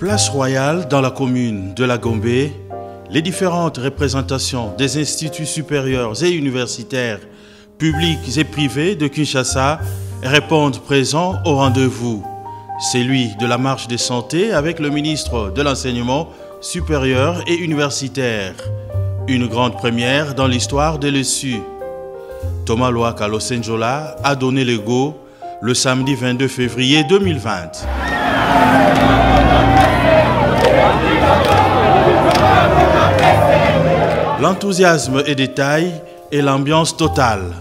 Place royale dans la commune de la Gombe, les différentes représentations des instituts supérieurs et universitaires, publics et privés de Kinshasa répondent présents au rendez-vous. Celui de la marche des santé avec le ministre de l'enseignement supérieur et universitaire. Une grande première dans l'histoire de l'ESU. Thomas Loaka Losenjola a donné le go le samedi 22 février 2020. L'enthousiasme est détail et l'ambiance totale.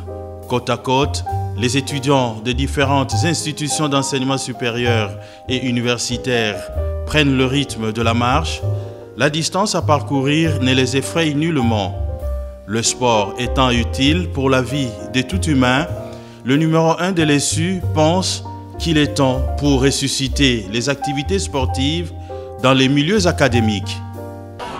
Côte à côte, les étudiants de différentes institutions d'enseignement supérieur et universitaire prennent le rythme de la marche. La distance à parcourir ne les effraie nullement. Le sport étant utile pour la vie de tout humain, le numéro 1 de l'ESU pense qu'il est temps pour ressusciter les activités sportives dans les milieux académiques.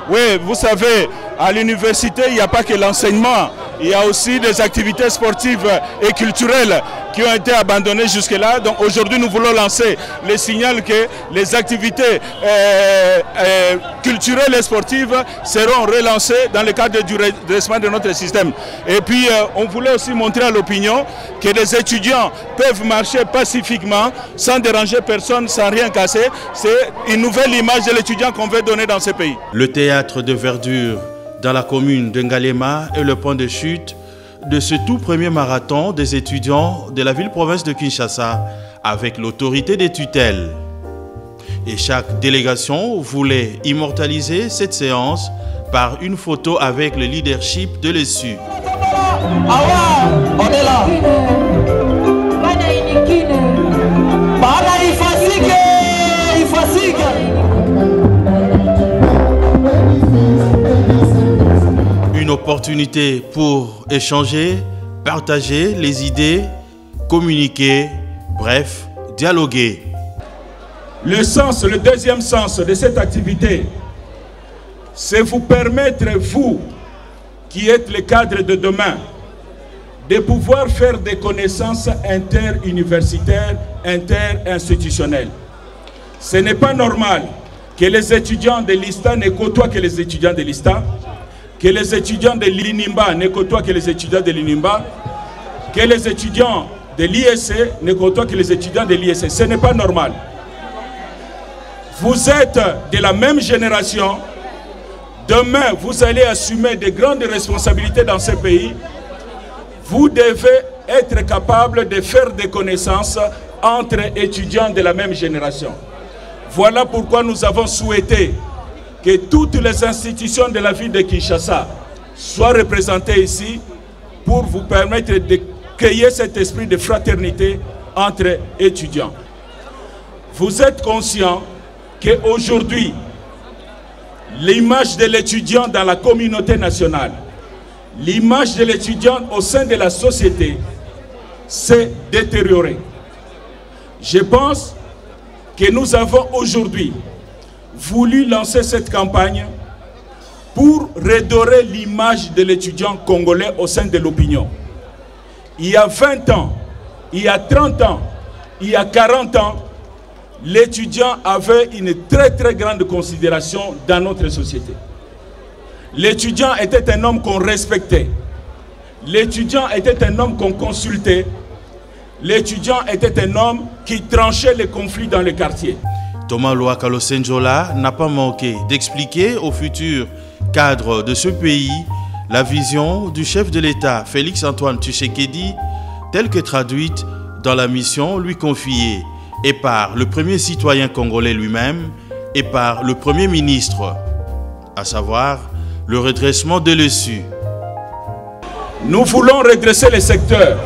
Oui, vous savez, à l'université, il n'y a pas que l'enseignement, il y a aussi des activités sportives et culturelles qui ont été abandonnées jusque-là. Donc aujourd'hui, nous voulons lancer le signal que les activités euh, euh, culturelles et sportives seront relancées dans le cadre du redressement de notre système. Et puis, euh, on voulait aussi montrer à l'opinion que les étudiants peuvent marcher pacifiquement, sans déranger personne, sans rien casser. C'est une nouvelle image de l'étudiant qu'on veut donner dans ce pays. Le théâtre de verdure dans la commune de Ngalema est le point de chute de ce tout premier marathon des étudiants de la ville-province de Kinshasa avec l'autorité des tutelles. Et chaque délégation voulait immortaliser cette séance par une photo avec le leadership de l'ESU. Pour échanger, partager les idées, communiquer, bref, dialoguer. Le sens, le deuxième sens de cette activité, c'est vous permettre, vous, qui êtes le cadre de demain, de pouvoir faire des connaissances interuniversitaires, interinstitutionnelles. Ce n'est pas normal que les étudiants de l'ISTA ne côtoient que les étudiants de l'ISTA, que les étudiants de l'INIMBA ne côtoient que les étudiants de l'INIMBA, que les étudiants de l'ISC ne côtoient que les étudiants de l'ISC. Ce n'est pas normal. Vous êtes de la même génération. Demain, vous allez assumer de grandes responsabilités dans ce pays. Vous devez être capable de faire des connaissances entre étudiants de la même génération. Voilà pourquoi nous avons souhaité que toutes les institutions de la ville de Kinshasa soient représentées ici pour vous permettre de créer cet esprit de fraternité entre étudiants. Vous êtes conscient qu'aujourd'hui, l'image de l'étudiant dans la communauté nationale, l'image de l'étudiant au sein de la société s'est détériorée. Je pense que nous avons aujourd'hui voulu lancer cette campagne pour redorer l'image de l'étudiant congolais au sein de l'opinion. Il y a 20 ans, il y a 30 ans, il y a 40 ans, l'étudiant avait une très très grande considération dans notre société. L'étudiant était un homme qu'on respectait. L'étudiant était un homme qu'on consultait. L'étudiant était un homme qui tranchait les conflits dans le quartier. Thomas Loakalo Senjola n'a pas manqué d'expliquer au futur cadre de ce pays la vision du chef de l'État Félix Antoine Tshisekedi telle que traduite dans la mission lui confiée et par le premier citoyen congolais lui-même et par le premier ministre, à savoir le redressement de l'ESU. Nous voulons redresser les secteurs.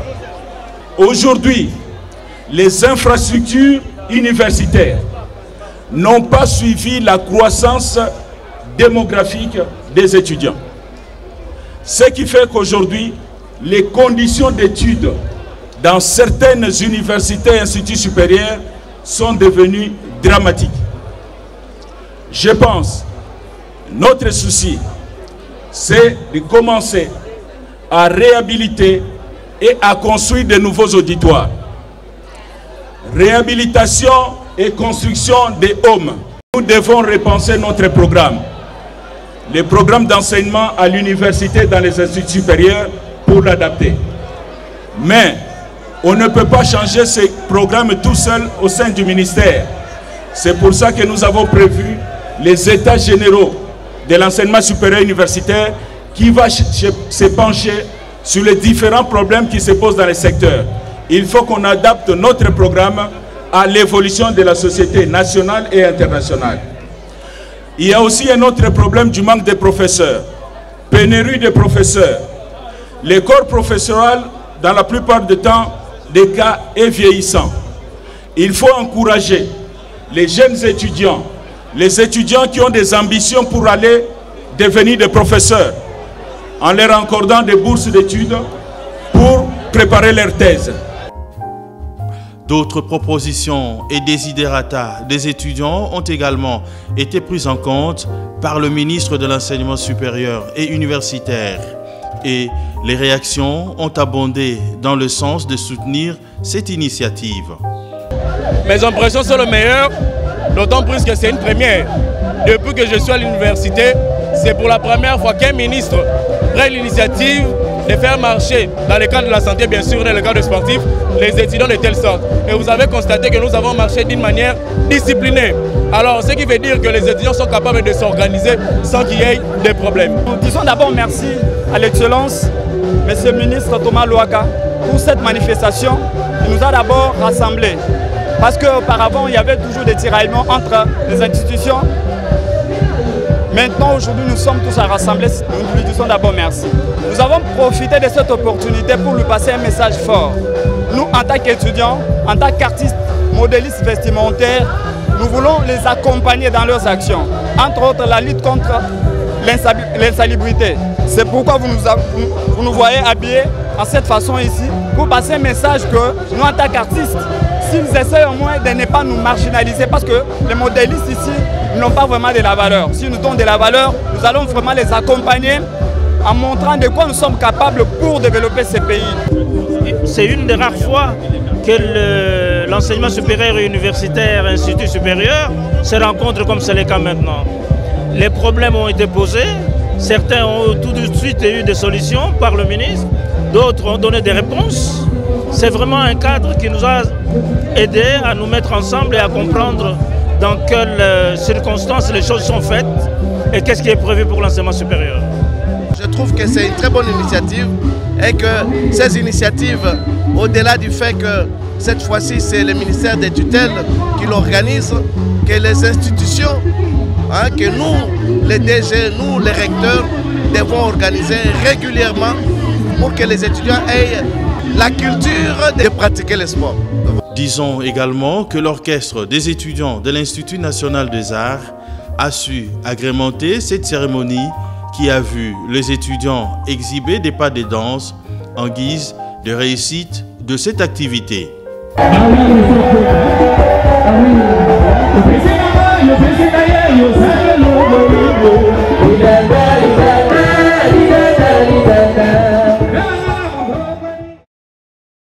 Aujourd'hui, les infrastructures universitaires n'ont pas suivi la croissance démographique des étudiants. Ce qui fait qu'aujourd'hui, les conditions d'études dans certaines universités et instituts supérieurs sont devenues dramatiques. Je pense, notre souci, c'est de commencer à réhabiliter et à construire de nouveaux auditoires. Réhabilitation et construction des hommes Nous devons repenser notre programme. Les programmes d'enseignement à l'université dans les instituts supérieurs pour l'adapter. Mais on ne peut pas changer ces programmes tout seul au sein du ministère. C'est pour ça que nous avons prévu les états généraux de l'enseignement supérieur universitaire qui va se pencher sur les différents problèmes qui se posent dans les secteurs. Il faut qu'on adapte notre programme à l'évolution de la société nationale et internationale. Il y a aussi un autre problème du manque de professeurs, pénurie de professeurs. Le corps professoral, dans la plupart du temps, des cas, est vieillissant. Il faut encourager les jeunes étudiants, les étudiants qui ont des ambitions pour aller devenir des professeurs, en leur accordant des bourses d'études pour préparer leur thèse. D'autres propositions et désidérata des étudiants ont également été prises en compte par le ministre de l'Enseignement supérieur et universitaire. Et les réactions ont abondé dans le sens de soutenir cette initiative. Mes impressions sont le meilleur, d'autant plus que c'est une première. Depuis que je suis à l'université, c'est pour la première fois qu'un ministre prend l'initiative de faire marcher, dans le cadre de la santé bien sûr, dans le cadre sportif, les étudiants de telle sorte. Et vous avez constaté que nous avons marché d'une manière disciplinée. Alors, ce qui veut dire que les étudiants sont capables de s'organiser sans qu'il y ait des problèmes. Nous disons d'abord merci à l'excellence, Monsieur le ministre Thomas Louaka, pour cette manifestation. Il nous a d'abord rassemblés. Parce qu'auparavant, il y avait toujours des tiraillements entre les institutions Maintenant, aujourd'hui, nous sommes tous à rassembler. Nous lui disons d'abord merci. Nous avons profité de cette opportunité pour lui passer un message fort. Nous, en tant qu'étudiants, en tant qu'artistes, modélistes vestimentaires, nous voulons les accompagner dans leurs actions. Entre autres, la lutte contre l'insalubrité. C'est pourquoi vous nous, vous nous voyez habillés en cette façon ici, pour passer un message que nous, en tant qu'artistes, s'ils essaient au moins de ne pas nous marginaliser, parce que les modélistes ici n'ont pas vraiment de la valeur. Si nous donnons de la valeur, nous allons vraiment les accompagner en montrant de quoi nous sommes capables pour développer ces pays. C'est une des rares fois que l'enseignement supérieur et universitaire, institut supérieur, se rencontrent comme c'est le cas maintenant. Les problèmes ont été posés, certains ont tout de suite eu des solutions par le ministre, d'autres ont donné des réponses. C'est vraiment un cadre qui nous a aidés à nous mettre ensemble et à comprendre dans quelles euh, circonstances les choses sont faites et qu'est-ce qui est prévu pour l'enseignement supérieur. Je trouve que c'est une très bonne initiative et que ces initiatives, au-delà du fait que cette fois-ci c'est le ministère des tutelles qui l'organise, que les institutions, hein, que nous, les DG, nous, les recteurs, devons organiser régulièrement pour que les étudiants aient la culture de pratiquer le sport. Disons également que l'orchestre des étudiants de l'Institut national des arts a su agrémenter cette cérémonie qui a vu les étudiants exhiber des pas de danse en guise de réussite de cette activité. Ah